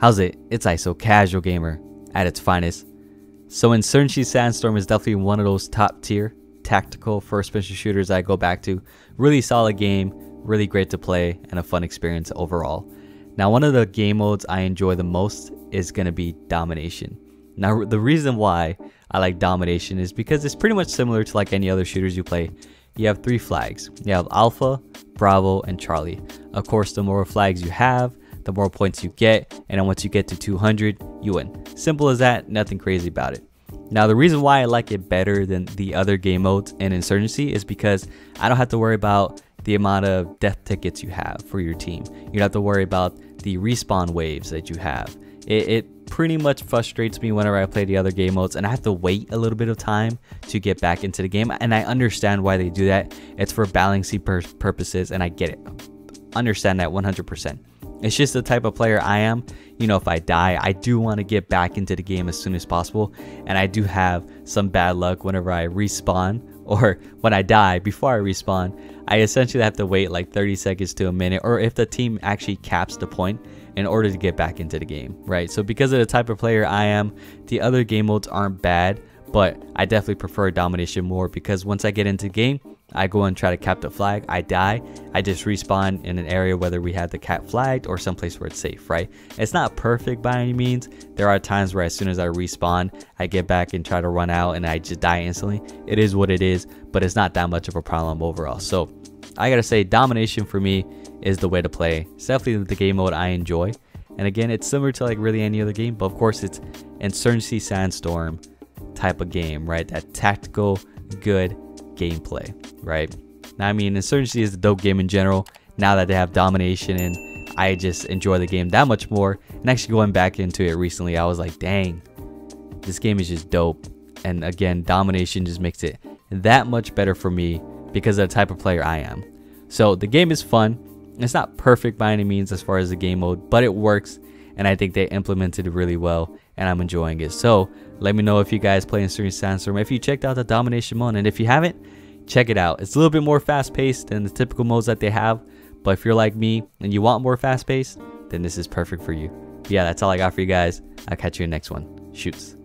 How's it? It's ISO Casual Gamer at its finest. So Insurgency Sandstorm is definitely one of those top tier tactical first person shooters I go back to. Really solid game, really great to play, and a fun experience overall. Now one of the game modes I enjoy the most is going to be Domination. Now the reason why I like Domination is because it's pretty much similar to like any other shooters you play. You have three flags. You have Alpha, Bravo, and Charlie. Of course, the more flags you have, the more points you get, and then once you get to 200, you win. Simple as that, nothing crazy about it. Now, the reason why I like it better than the other game modes in Insurgency is because I don't have to worry about the amount of death tickets you have for your team. You don't have to worry about the respawn waves that you have. It, it pretty much frustrates me whenever I play the other game modes and I have to wait a little bit of time to get back into the game. And I understand why they do that. It's for balancing pur purposes and I get it. Understand that 100%. It's just the type of player I am. You know, if I die, I do want to get back into the game as soon as possible. And I do have some bad luck whenever I respawn or when I die before I respawn. I essentially have to wait like 30 seconds to a minute, or if the team actually caps the point in order to get back into the game, right? So, because of the type of player I am, the other game modes aren't bad, but I definitely prefer domination more because once I get into the game, I go and try to cap the flag, I die, I just respawn in an area whether we had the cap flagged or someplace where it's safe, right? It's not perfect by any means. There are times where as soon as I respawn, I get back and try to run out and I just die instantly. It is what it is, but it's not that much of a problem overall. So I gotta say, domination for me is the way to play. It's definitely the game mode I enjoy. And again, it's similar to like really any other game, but of course it's Insurgency Sandstorm type of game, right? That tactical, good gameplay, right? Now, I mean, Insurgency is a dope game in general. Now that they have domination and I just enjoy the game that much more. And actually going back into it recently, I was like, dang, this game is just dope. And again, domination just makes it that much better for me because of the type of player I am. So the game is fun. It's not perfect by any means as far as the game mode, but it works. And I think they implemented it really well and I'm enjoying it. So let me know if you guys play Insurgency Sandstorm, if you checked out the Domination mode, and if you haven't, check it out. It's a little bit more fast paced than the typical modes that they have, but if you're like me and you want more fast paced, then this is perfect for you. But yeah, that's all I got for you guys. I'll catch you in the next one. Shoots.